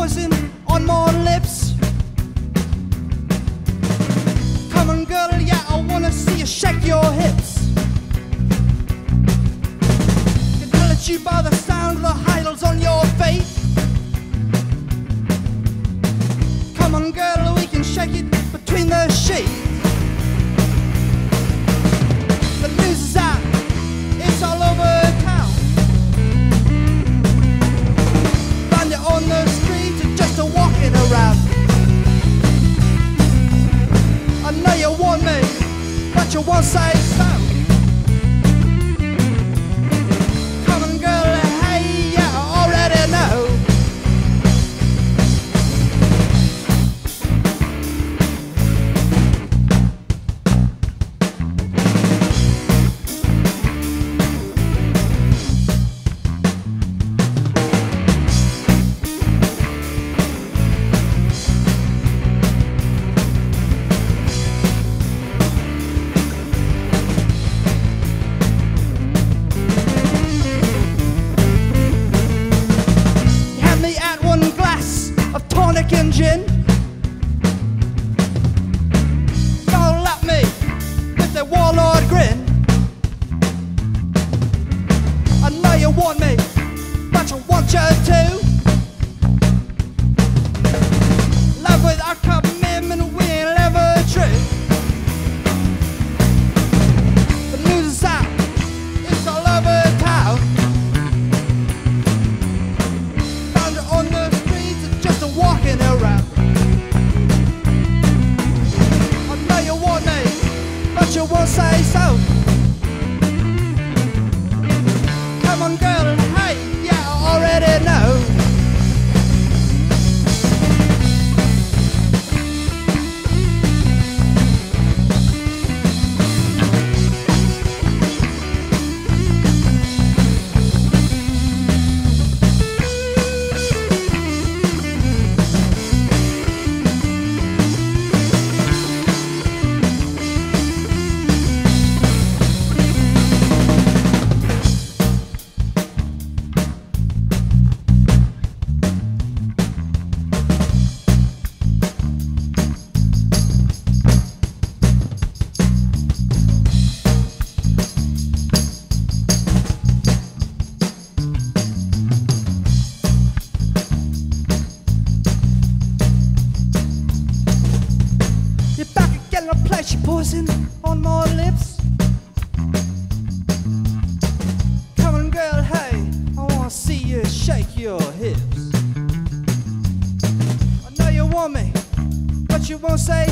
poison on my lips. Come on, girl, yeah, I wanna see you shake. Nature was saved. Gin. Roll at me with the warlord grin. I know you want me, but I want you too. Come poison on my lips. Come on, girl, hey, I wanna see you shake your hips. I know you want me, but you won't say